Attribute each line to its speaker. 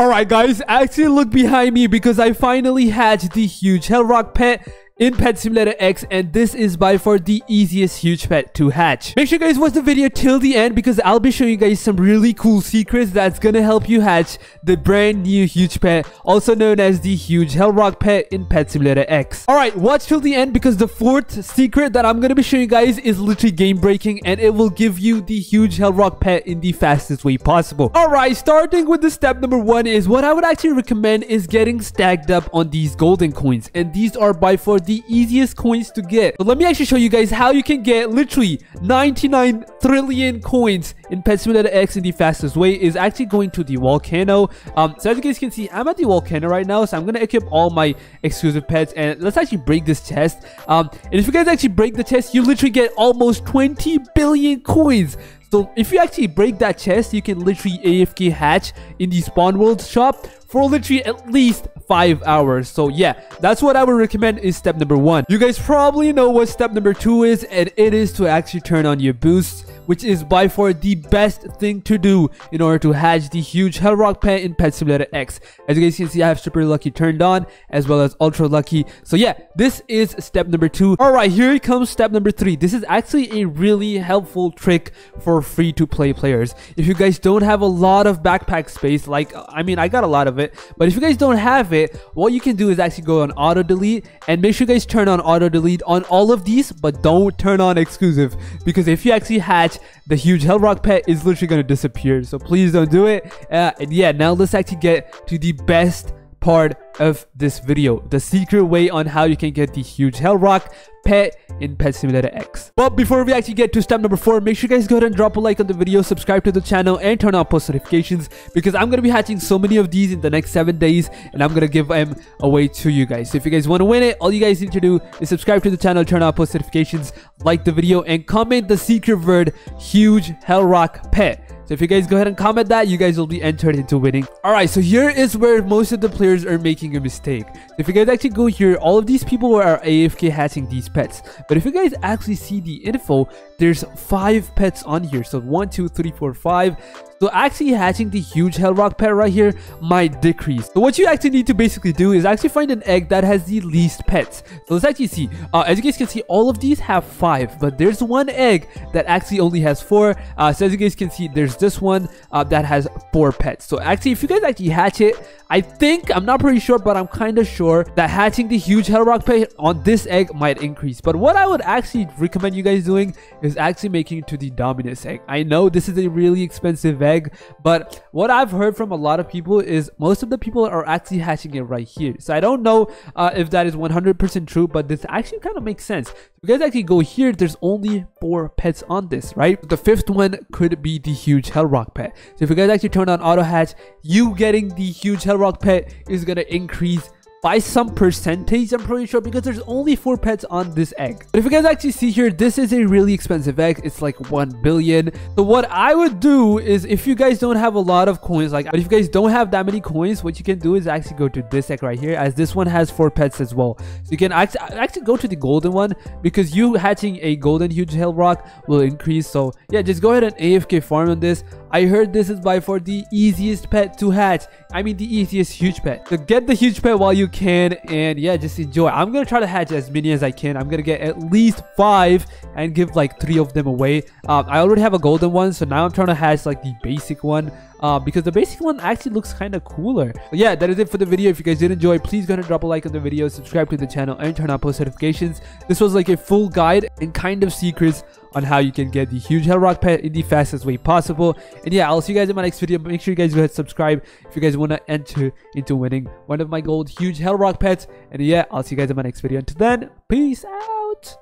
Speaker 1: Alright guys, actually look behind me because I finally hatched the huge Hellrock pet in Pet Simulator X and this is by far the easiest huge pet to hatch. Make sure you guys watch the video till the end because I'll be showing you guys some really cool secrets that's gonna help you hatch the brand new huge pet also known as the huge Hellrock pet in Pet Simulator X. Alright, watch till the end because the fourth secret that I'm gonna be showing you guys is literally game breaking and it will give you the huge Hellrock pet in the fastest way possible. Alright, starting with the step number one is what I would actually recommend is getting stacked up on these golden coins and these are by far the the easiest coins to get. But let me actually show you guys how you can get literally 99 trillion coins in Pet Simulator X in the fastest way is actually going to the volcano. Um, so as you guys can see, I'm at the volcano right now, so I'm gonna equip all my exclusive pets and let's actually break this chest. Um, and if you guys actually break the chest, you literally get almost 20 billion coins. So if you actually break that chest, you can literally AFK hatch in the spawn world shop for literally at least five hours. So yeah, that's what I would recommend is step number one. You guys probably know what step number two is and it is to actually turn on your boosts which is by far the best thing to do in order to hatch the huge Hellrock pet in Pet Simulator X. As you guys can see, I have Super Lucky turned on as well as Ultra Lucky. So yeah, this is step number two. Alright, here comes step number three. This is actually a really helpful trick for free-to-play players. If you guys don't have a lot of backpack space, like, I mean, I got a lot of it, but if you guys don't have it, what you can do is actually go on auto delete and make sure you guys turn on auto delete on all of these, but don't turn on exclusive because if you actually hatch the huge Hellrock pet is literally going to disappear. So please don't do it. Uh, and yeah, now let's actually get to the best part of this video the secret way on how you can get the huge Hellrock pet in Pet Simulator X. But before we actually get to step number 4, make sure you guys go ahead and drop a like on the video, subscribe to the channel, and turn on post notifications because I'm going to be hatching so many of these in the next 7 days and I'm going to give them away to you guys. So if you guys want to win it, all you guys need to do is subscribe to the channel, turn on post notifications, like the video, and comment the secret word huge Hellrock pet. So if you guys go ahead and comment that, you guys will be entered into winning. Alright, so here is where most of the players are making a mistake. If you guys actually go here, all of these people are AFK hatching these pets. But if you guys actually see the info, there's five pets on here. So one, two, three, four, five. So actually hatching the huge Hellrock pet right here might decrease. So what you actually need to basically do is actually find an egg that has the least pets. So let's actually see. Uh, as you guys can see, all of these have five, but there's one egg that actually only has four. Uh, so as you guys can see, there's this one uh, that has four pets. So actually, if you guys actually hatch it, I think, I'm not pretty sure, but I'm kind of sure that hatching the huge Hellrock pet on this egg might increase. But what I would actually recommend you guys doing is actually making it to the Dominus egg. I know this is a really expensive egg, but what I've heard from a lot of people is most of the people are actually hatching it right here. So I don't know uh, if that is 100% true, but this actually kind of makes sense. You guys actually go here, there's only four pets on this, right? The fifth one could be the huge Hellrock pet. So if you guys actually turn on auto hatch, you getting the huge Hellrock rock pet is gonna increase by some percentage i'm pretty sure because there's only four pets on this egg. But if you guys actually see here this is a really expensive egg. It's like 1 billion. So what i would do is if you guys don't have a lot of coins like but if you guys don't have that many coins what you can do is actually go to this egg right here as this one has four pets as well. So you can actually, actually go to the golden one because you hatching a golden huge Hellrock will increase. So yeah just go ahead and afk farm on this I heard this is by far the easiest pet to hatch. I mean the easiest huge pet. So get the huge pet while you can and yeah, just enjoy. I'm gonna try to hatch as many as I can. I'm gonna get at least five and give like three of them away. Um, I already have a golden one, so now I'm trying to hatch like the basic one. Uh, because the basic one actually looks kind of cooler. But yeah, that is it for the video. If you guys did enjoy, please go ahead and drop a like on the video, subscribe to the channel, and turn on post notifications. This was like a full guide and kind of secrets on how you can get the huge Hellrock pet in the fastest way possible. And yeah, I'll see you guys in my next video. Make sure you guys go ahead and subscribe if you guys want to enter into winning one of my gold huge Hellrock pets. And yeah, I'll see you guys in my next video. Until then, peace out.